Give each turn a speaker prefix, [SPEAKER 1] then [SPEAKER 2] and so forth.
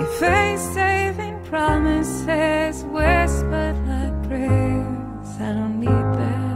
[SPEAKER 1] Your face saving promises whispered like prayers. I don't need that.